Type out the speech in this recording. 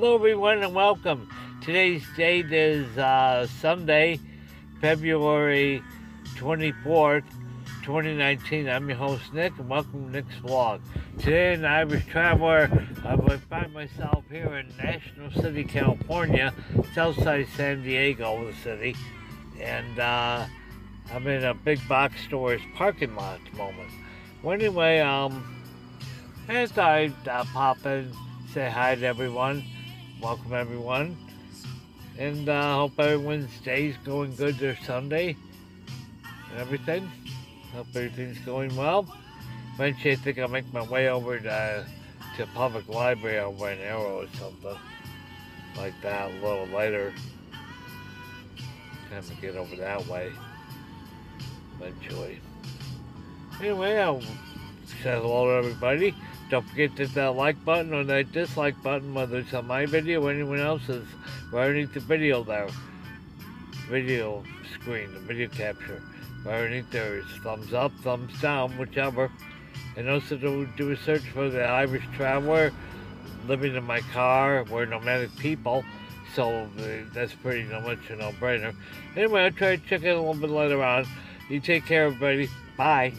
Hello, everyone, and welcome. Today's date is uh, Sunday, February 24th, 2019. I'm your host, Nick, and welcome to Nick's Vlog. Today, in Irish Traveler, I find myself here in National City, California, Southside San Diego, the city, and uh, I'm in a big box store's parking lot at the moment. Well, anyway, um, I thought I'd uh, pop in, say hi to everyone, welcome everyone, and uh, hope everyone's day's going good this Sunday and everything. Hope everything's going well. Eventually, I think I'll make my way over to, to public library over an arrow or something like that a little later. Time to get over that way eventually. Anyway, I'll say hello to everybody. Don't forget to hit that like button or that dislike button, whether it's on my video or anyone else's, right underneath the video there. Video screen, the video capture. Right underneath there is thumbs up, thumbs down, whichever. And also do, do a search for the Irish Traveler, living in my car, we're nomadic people. So that's pretty much a no-brainer. Anyway, I'll try to check in a little bit later on. You take care, everybody. Bye.